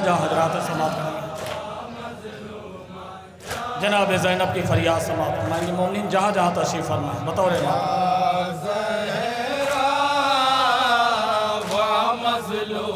जा हजरात समाप्त जनाब जैनब की फरियाद समाप्त फरमाएँगे। मोमिन, जहाँ जहाँ तशी फरमाए, बतौर मजलू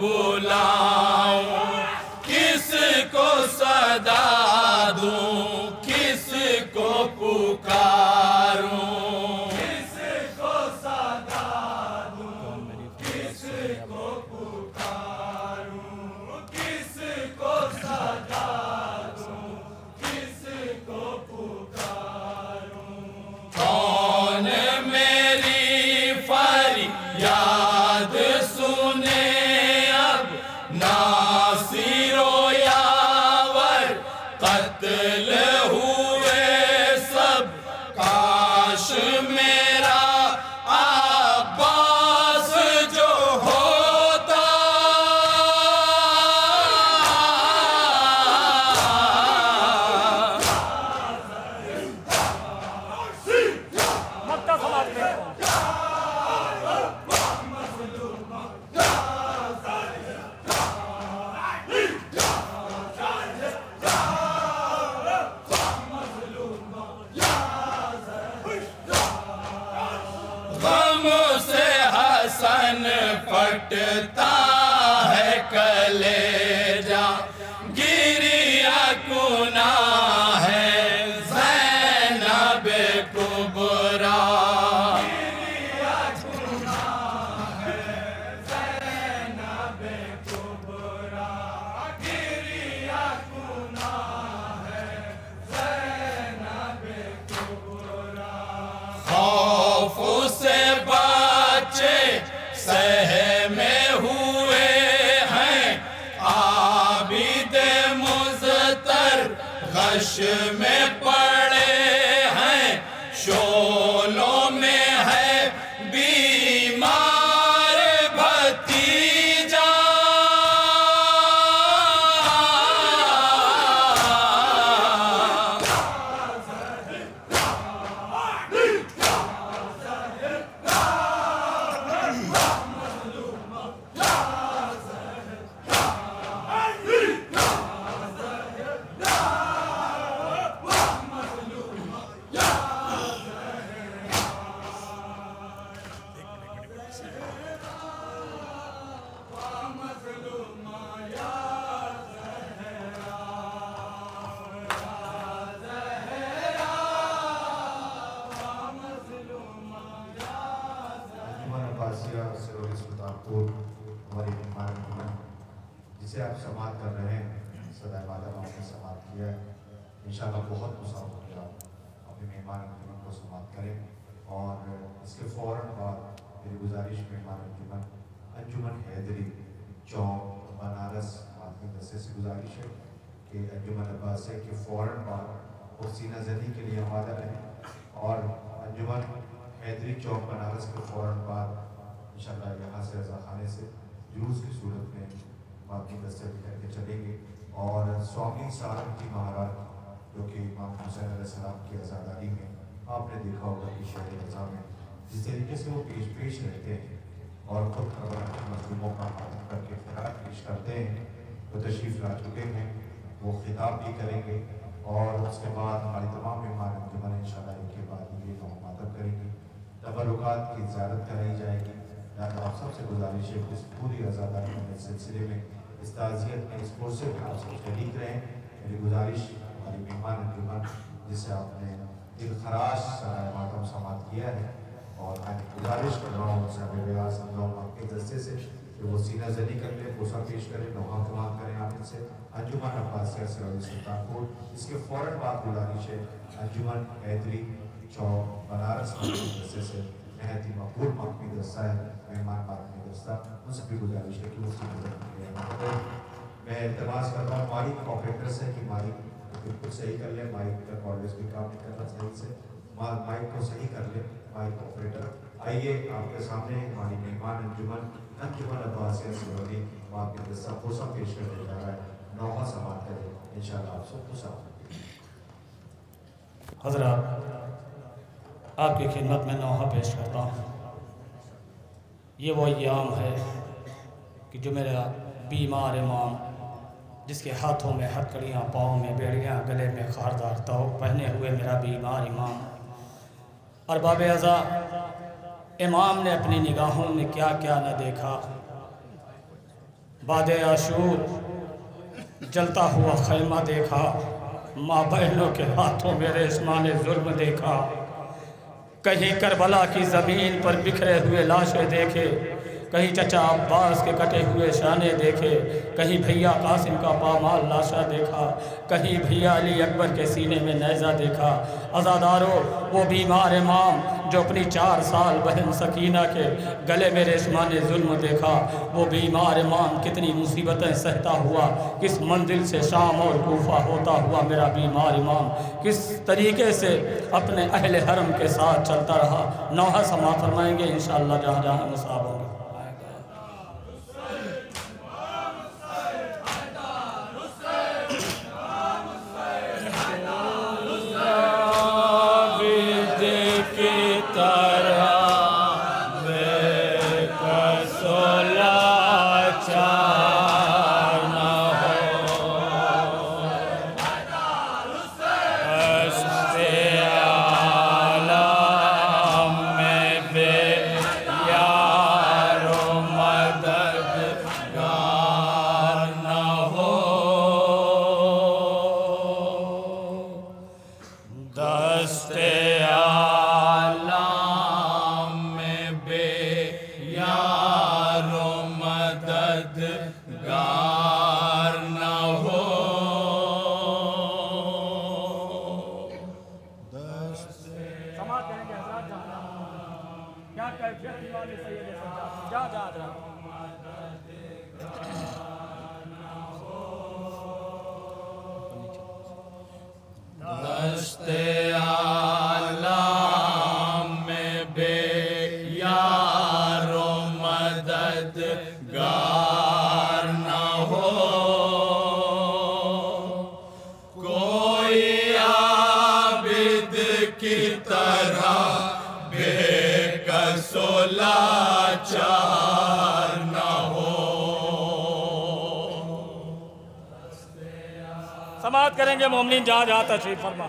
बुलाऊं किसको सदा दूँ? इंशाल्लाह बहुत मुसाफ हो गया अपने मेहमान अंजुमन को समाप्त करें और इसके फ़ौरन बाद मेरी गुजारिश मेहमान अंजुमन अंजुमन हैदरी चौक बनारस आदमी दस्ते से गुजारिश है कि अंजुमन अब्बासिया के फ़ौरन बाद वो सीना जनी के लिए आमादा रहें और अंजुमन हैदरी चौक बनारस के फ़ौरन बाद इंशाल्लाह यहाँ से रजा खाने से जुलूस की सूरत में बाकी दस्ते करके चलेंगे और स्वामी सारंगी महाराज जो कि इमाम हुसैन अलैहिस्सलाम की आज़ादारी में, आपने देखा होगा कि शहर रजा में जिस तरीके से वो पेश पेश रहते हैं और खुद के मजलूमों का खातम करके फरार पेश करते हैं, वो तशरीफ़ ला चुके हैं, वो खिताब भी करेंगे और उसके बाद हमारी तमाम मेहमान अंजुमन इंशाल्लाह इनके बाद ये मातम करेंगे। तबरुकात की ज्यारत कराई जाएगी। लिहाजा आप सबसे गुजारिश है इस पूरी आज़ादारी के सिलसिले में इस ताज़ियत में, इस पुरसे में आप सब शरीक रहें। मेरी गुजारिश हमारी मेहमान अंजुमन जिसे आपने दिल खराश, सराय मातम समात किया है और मैं गुजारिश कर रहा हूँ, उनसे हमें व्यास आपके दस्ते से कि वो सीना जली कर ले भूसा पेश करें नोहा कमाल करें, आप इनसे अंजुमन अब्बासिया सुल्तानपुर इसके फ़ौरन बाद गुजारिश है, अंजुमन हैदरी चौक, बनारस दस्ते से नहत ही मकबूल माकमी दस्ता है, मेहमान माकमी दस्ता उनसे भी गुजारिश है कि वो सीना मैं इल्तमास कर रहा हूँ, मालिक ऑपरेटर से कि मालिक बिल्कुल सही कर ले माइक का कॉलेज भी काम नहीं कर रहा सही से माइक को सही कर ले माइक ऑपरेटर आइए, आपके सामने हमारी मेहमान अंजुमन अंजुमन अब्बासिया सिरोही वहाँ के दस्ता पोसा पेश करने जा रहा है। नौहा समात करें इंशाल्लाह आप सबको साथ हज़रत, आपकी खिदमत में नौहा पेश करता हूँ। ये वो अयाम है कि जो मेरा बीमार इमाम जिसके हाथों में हथकड़ियाँ, पाँव में बेड़ियाँ, गले में खारदार तो पहने हुए मेरा बीमार इमाम। और बाब अज़ा, इमाम ने अपनी निगाहों में क्या क्या न देखा। बाद आशूर, जलता हुआ खैमा देखा। माँ बहनों के हाथों में रेशमा ने जुल्म देखा। कहीं करबला की ज़मीन पर बिखरे हुए लाशें देखे। कहीं चचा अब्बास के कटे हुए शाने देखे, कहीं भैया कासिम का पामाल लाशा देखा, कहीं भैया अली अकबर के सीने में नैज़ा देखा। अज़ादारों वो बीमार इमाम जो अपनी चार साल बहन सकीना के गले में रेशमा ने जुल्म देखा। वो बीमार इमाम, कितनी मुसीबतें सहता हुआ, किस मंजिल से शाम और कोफा होता हुआ मेरा बीमार इमाम, किस तरीके से अपने अहल हरम के साथ चलता रहा। नौहा समा फरमाएँगे इन जहाँ जहाँ मुसाब होंगे। समात करेंगे मोमिन जहाँ जहाँ तशरीफ़ फरमा।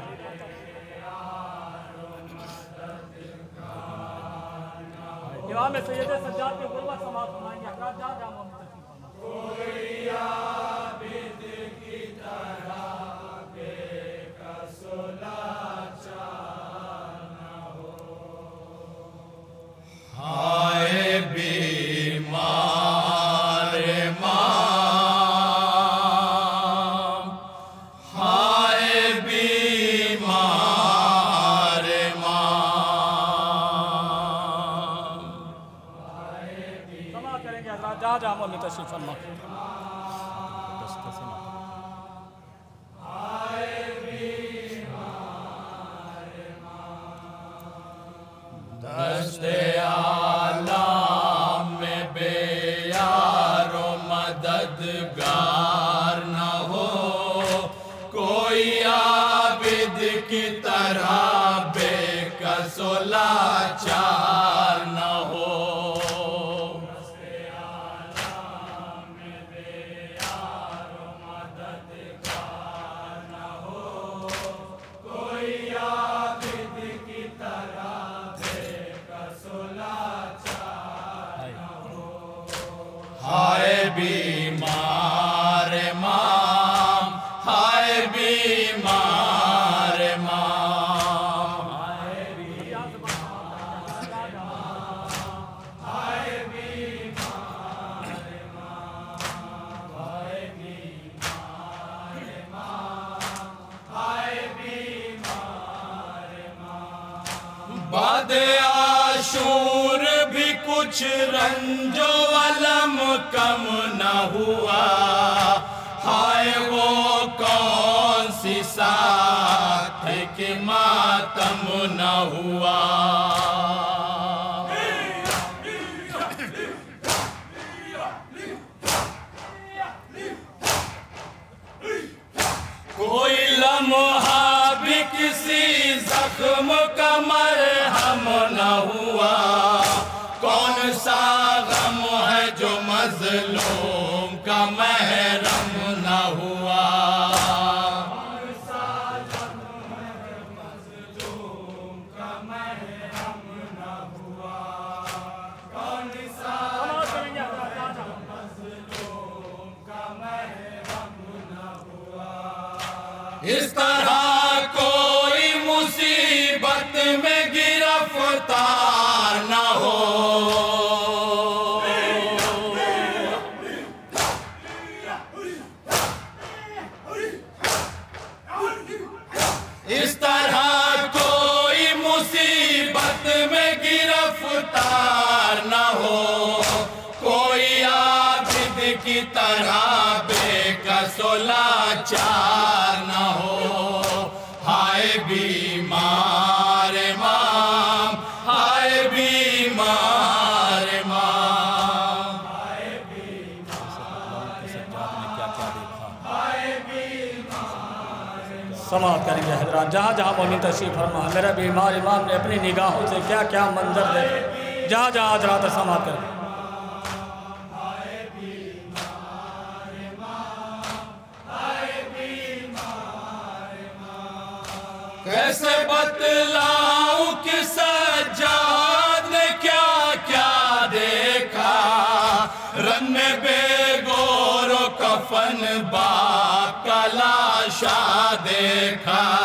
इमाम सैयद सज्जाद के गुरबत समात फरमाएँगे। जहाँ जहाँ मोमिन मातम न हुआ। इस तरह हजरात जहाँ जहाँ मौनी तशरीफ़ फरमा, मेरा बीमार इमाम ने अपनी निगाहों से क्या क्या मंजर देखे जहाँ जहाँ हजरात समाप्त करें। कैसे बतलाऊं कि सज्जाद ने क्या क्या देखा? रन बेगोरो कफन बाप का लाशा देखा।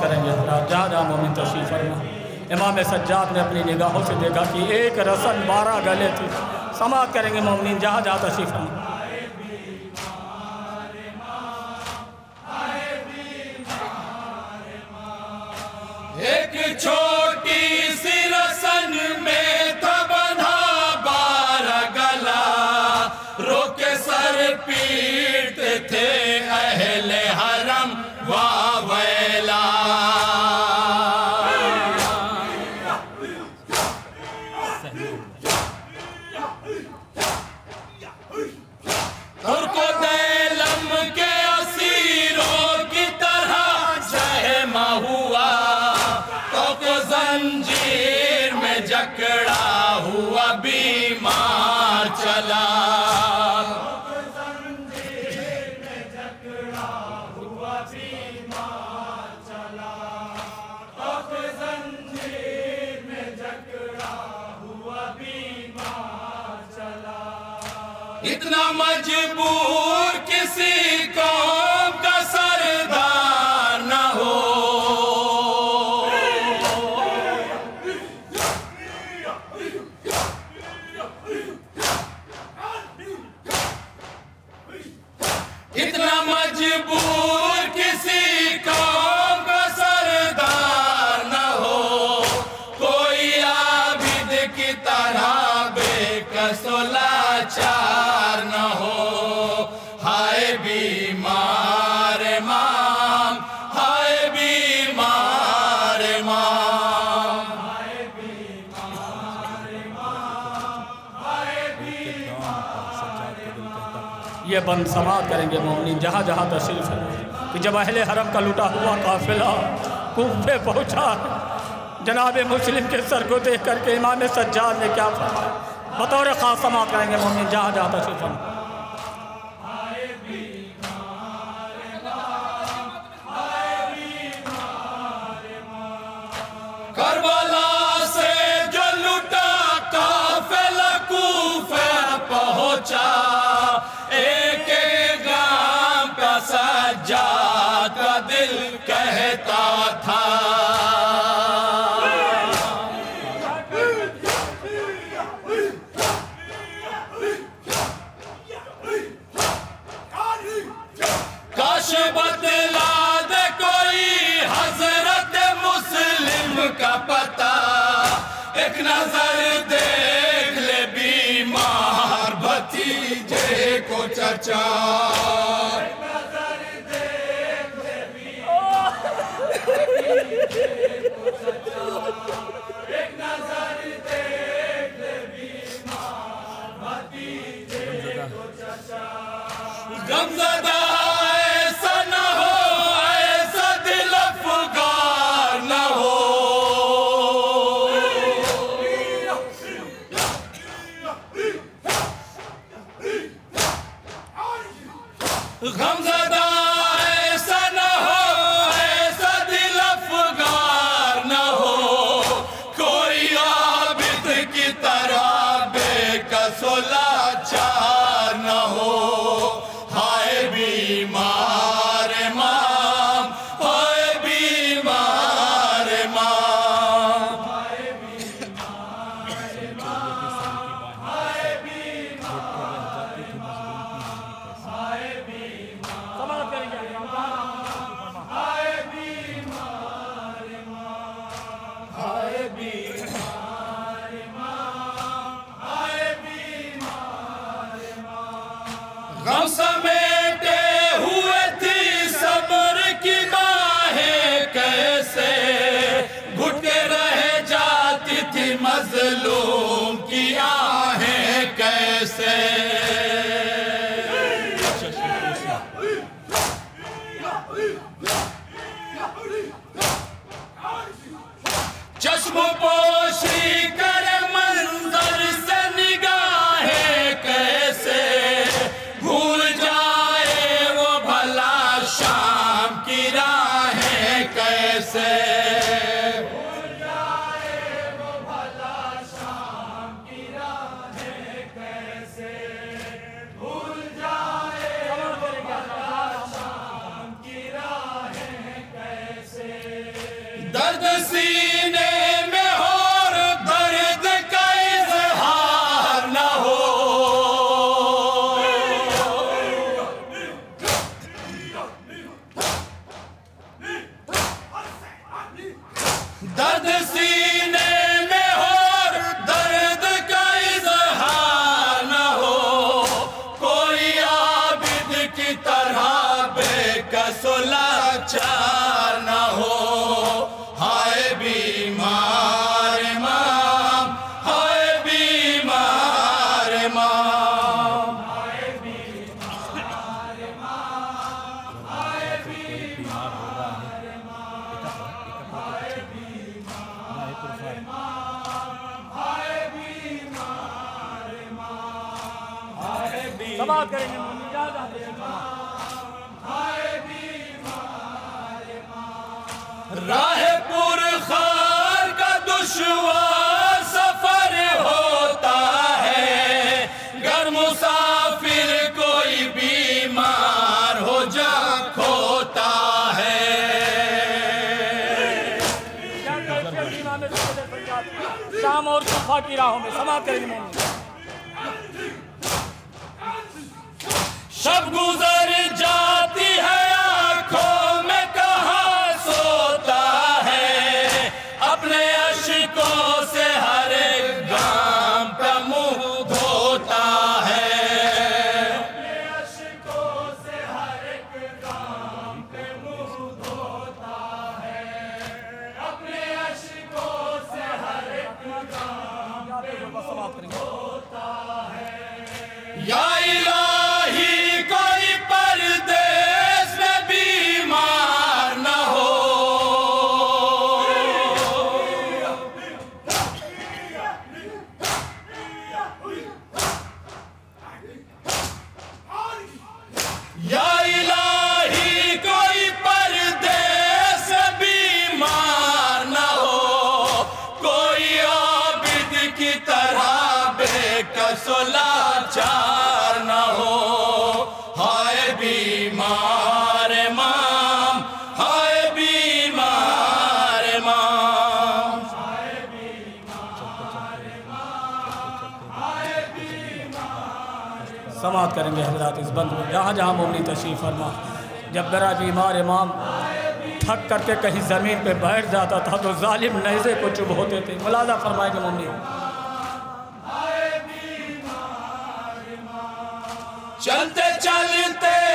करेंगे जा जहाँ मोमिन तशी फरमा। इमाम सज्जाद ने अपनी निगाहों से देखा कि एक रसन बारह गले थे। समाप्त करेंगे मोमिन जहाँ जा तशरीफ़ फरमा। एक छोटी मजबूर किसी कौम का सरदार न हो। इतना मजबूर किसी का बंद समाप्त करेंगे मोमिन। जहाँ जहाँ तशरीफ़ है। कि जब अहले हरम का लुटा हुआ काफिला कूफे पहुँचा, जनाब मुस्लिम के सर को देख करके इमाम सज्जाद ने क्या फरमाया? बतौर ख़ास समाप्त करेंगे मोमिन, जहाँ जहाँ तशरीफ़ है। करबला एक नज़र देख ले बीमार भतीजे को चचा। Mestre. करेंगे राहपुर खार का दुश्वार। खुदा की राहों में समाप्त करेंगे सब गुजर जाती है। न हो। हाय बीमार माम, हाय बीमार माम। समाप्त करेंगे हजरात इस बंद में। जहाँ जहाँ मोमनी तशरीफ़ फरमा, जब बरा बीमार इमाम थक करके कहीं ज़मीन पे बैठ जाता था तो जालिम नज़े को चुभ होते थे। मुलाजा फरमाएँगे मोमनी। चलते चलते।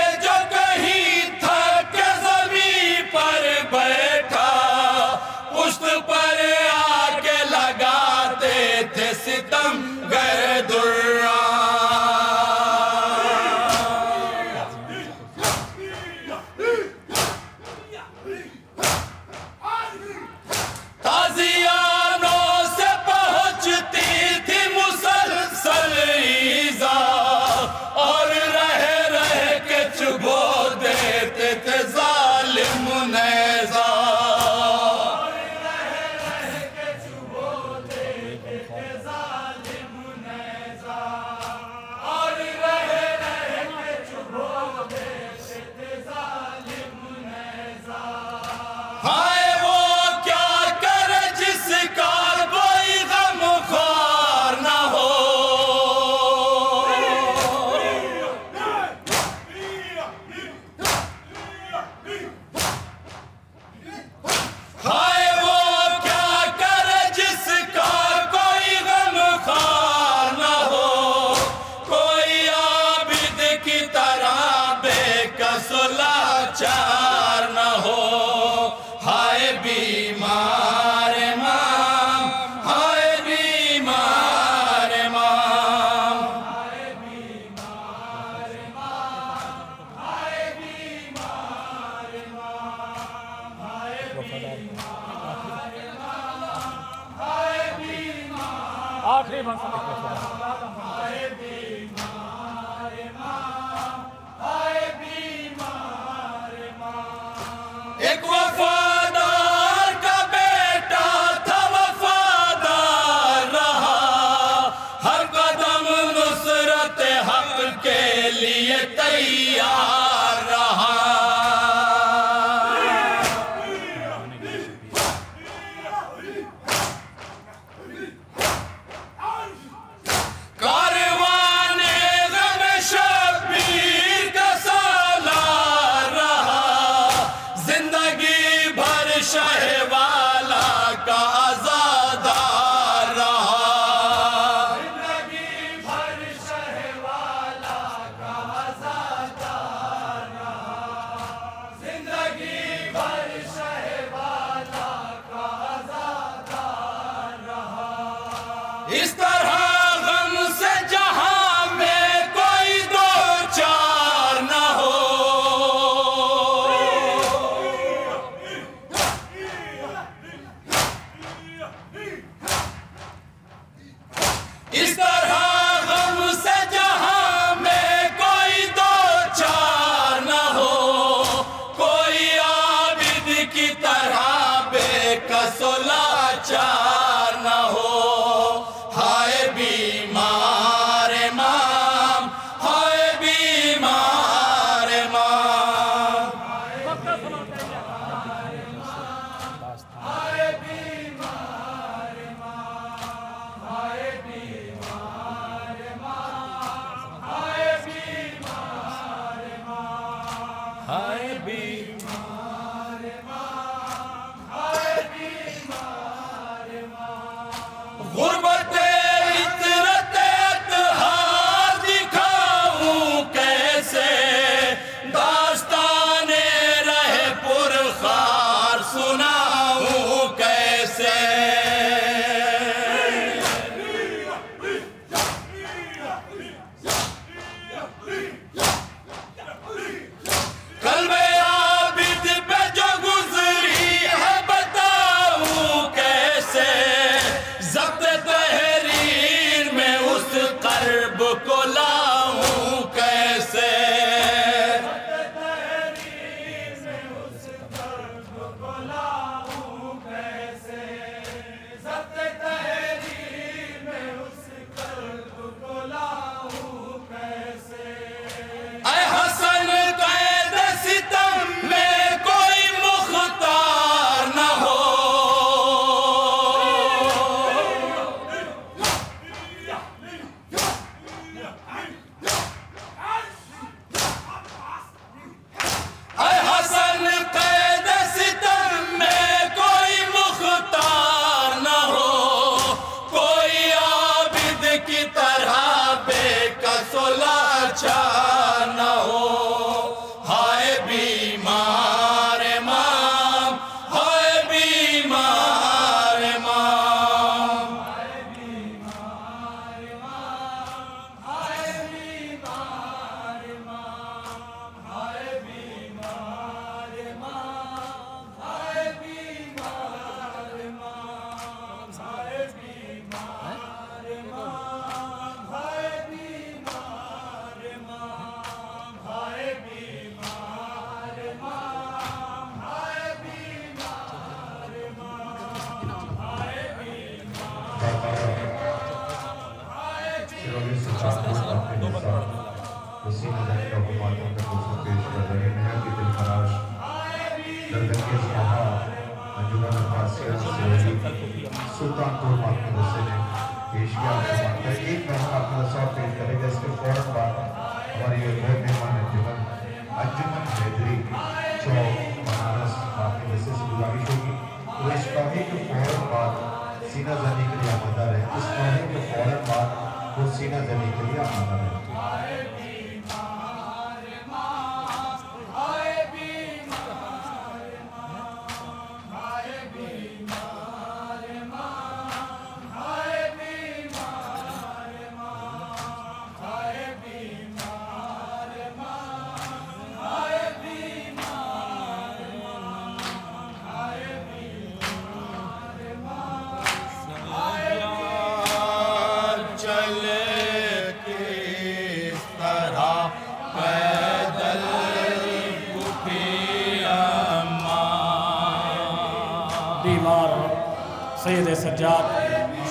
जात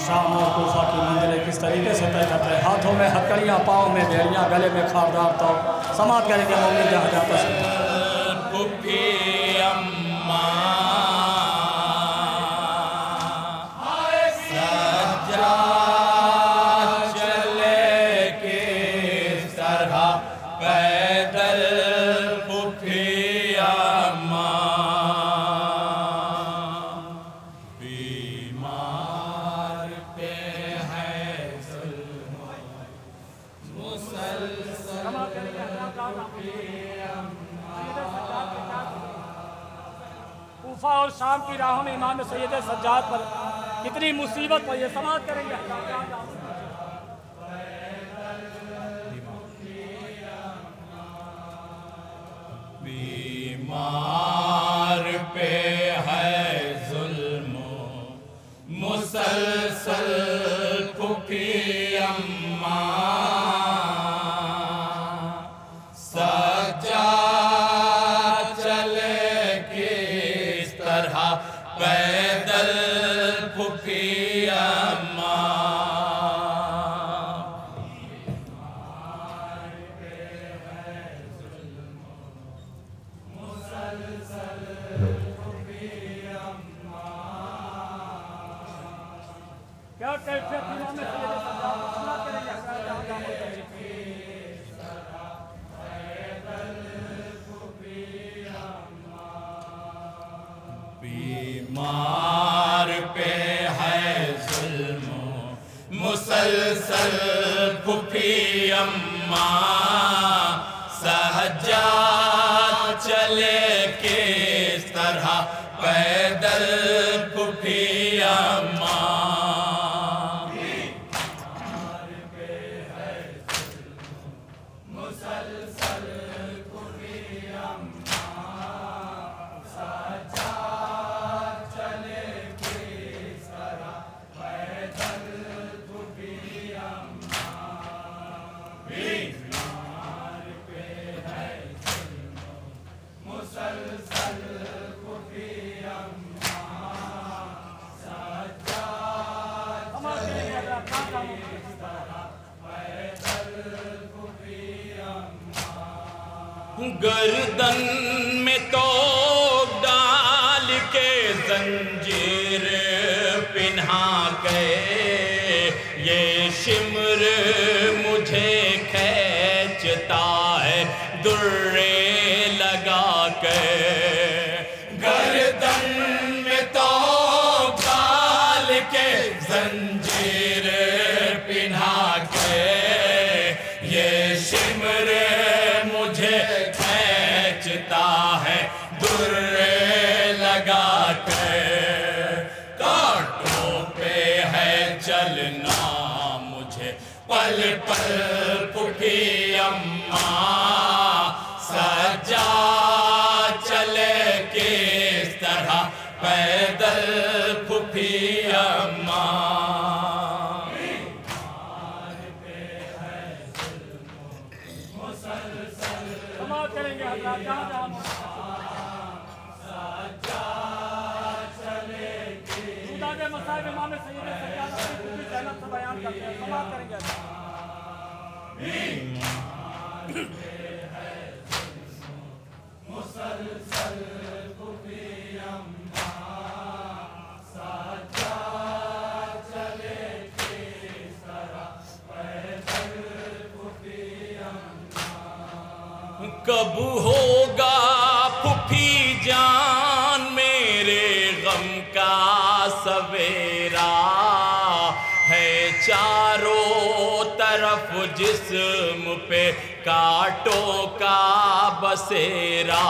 शाम और कोसा की मंजिलें किस तरीके से तय करते हैं? हाथों में हथकड़ियाँ, पाँव में भेड़ियाँ गले में खारदार तो समाज करेंगे मोमिन जहाँ जाता सकता जात पर कितनी मुसीबत पर यह समाज करेंगे। बीमार पे Mama. गर्दन फुफी अम्मा। करेंगे हजरात मसाइब इमाम सैयद जहनत से बयान करते हैं। समाप्त करेंगे बसेरा।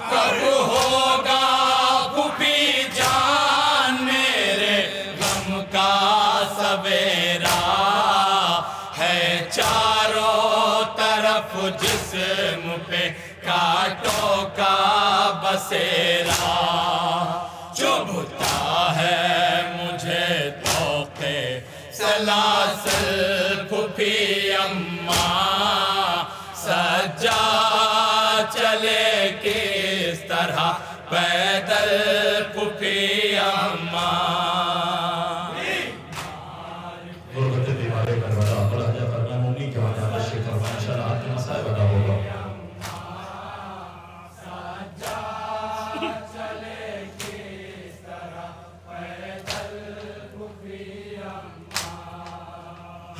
कब होगा फुफी जान मेरे गम का सवेरा? है चारों तरफ़ जिस पे काटों का बसेरा।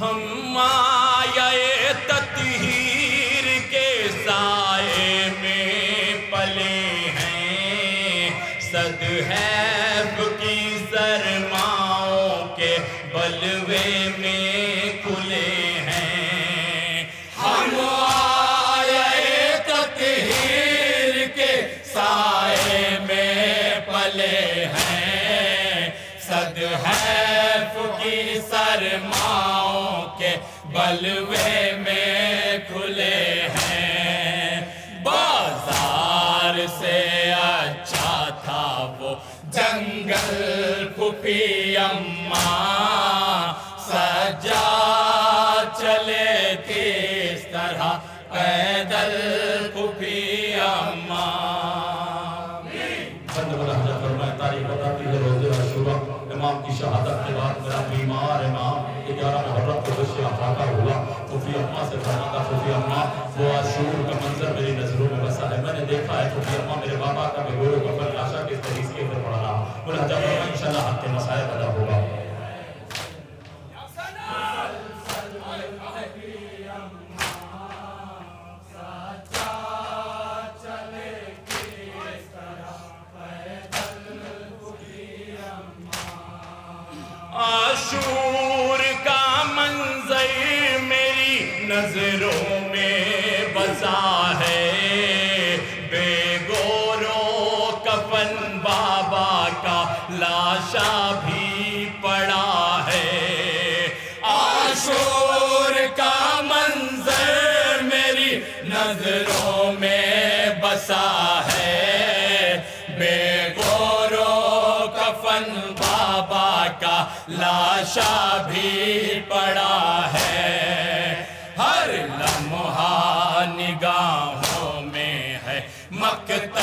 हम आए ततहीर के साए में पले हैं। सद हैब की सरमाओं के बलवे में हैं। हैं सद हैफ की सरमाओं के बलवे में खुले हैं। बाज़ार से अच्छा था वो जंगल फुफी अम्मा। सजा चले किस तरह पैदल फुफी इमाम की शहादत के बाद मेरा बीमार इमाम ग्यारह मुहर्रम को बच्चे अफाका हुआ। खुफी अम्मा से फरमाता खुफी अम्मा वो आशूर का मंजर मेरी नज़रों में बसा है। मैंने देखा है खुफी अम्मा मेरे बाबा का बेगोरो कफन लाशा किस तरीके से पड़ा रहा हजा फरमाए इंशाल्लाह हक के मसाया पैदा होगा नज़रों में बसा है। बेगोरो कफन बाबा का लाशा भी पड़ा है। आशूर का मंजर मेरी नज़रों में बसा है। बेगोरो कफन बाबा का लाशा भी पड़ा है।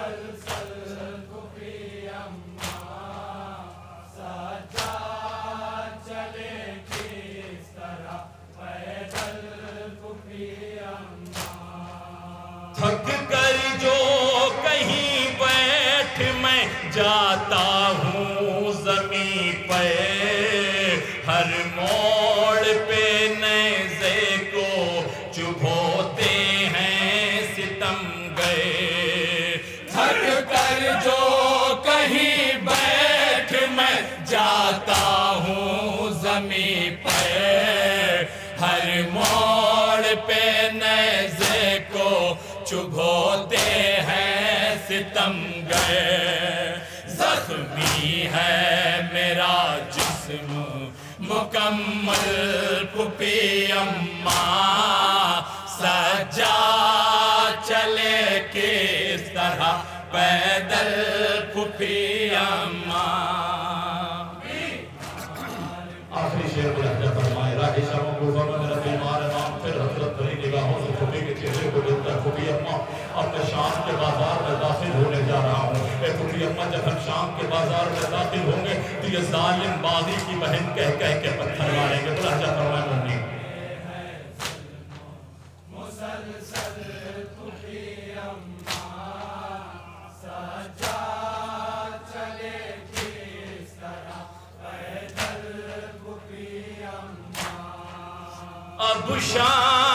जाएगा थक चुभोते हैं सितम गए। जख्मी है मेरा जिस्म, मुकम्मल पुपी अम्मा। सजा चले किस तरह पैदल पुपी अम्मा। आखिरी शेर लहजा फरमाए राही शर्मा कोफा में मेरा बीमार नाम फिर हसरत भरी निगाहों से खुफी के चेहरे को देखता खुफी अम्मा अब मैं शाम के बाज़ार में दाखिल होने जा रहा हूँ खुफी अम्मा जब हम शाम के बाज़ार में दाखिल होंगे तो ये जालिम बागी की बहन कह कह के पत्थर मारेंगे तो लहजा फरमाए मम्मी अब शाम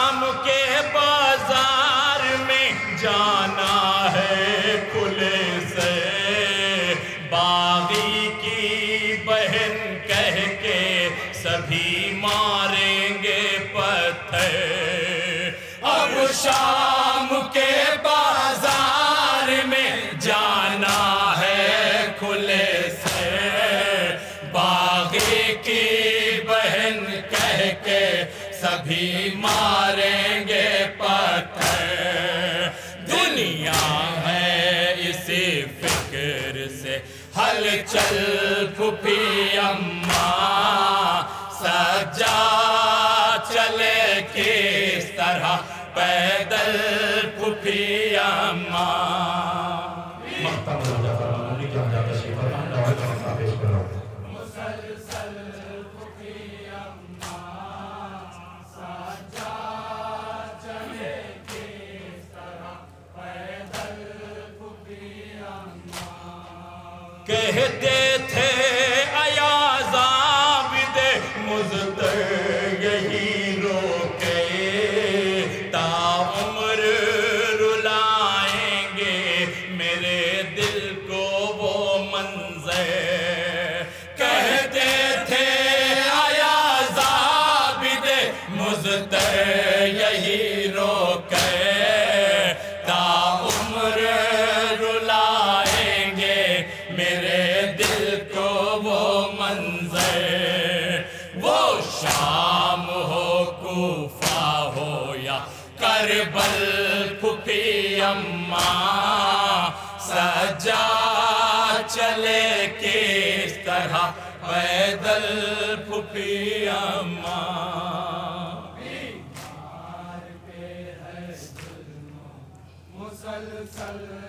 फुफी अम्मा सजा चले किस तरह? पैदल फुफी अम्मा। चले किस तरह पैदल फुफी अम्मा मुसलसल